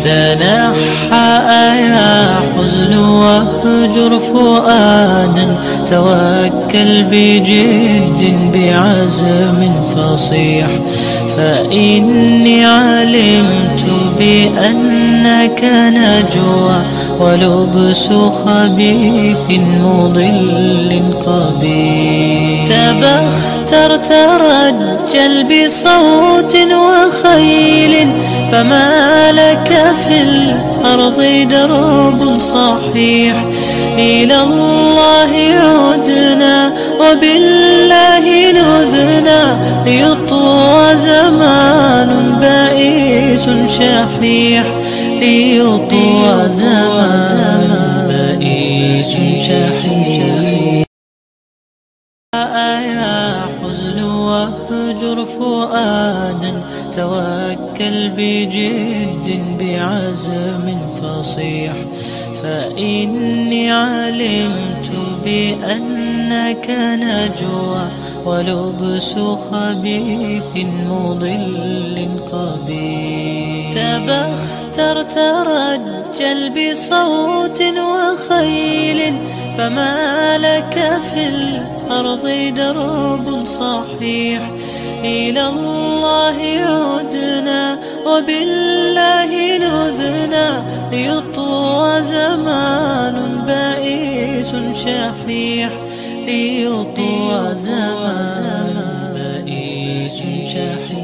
تنحى يا حزن واهجر فؤادا توكل بجد بعزم فصيح. فإني علمت بأنك نجوى ولبس خبيث مضل قبيح. تبختر ترجل بصوت وخيل فما لك في الأرض درب صحيح. إلى الله عدنا وبالله نذنا. ليطوى زمان بائس شحيح ليطوى زمان بائس شحيح واهجر فؤادا توكل بجد بعزم فصيح. فإني علمت بأنك نجوى ولبس خبيث مضل قبيح. تبختر ترجل بصوت وخيل فما لك في الأرض جواب صحيح. إلى الله عدنا وبالله نذنا. ليطوى زمان بائس شحيح ليطوى زمان بائس شحيح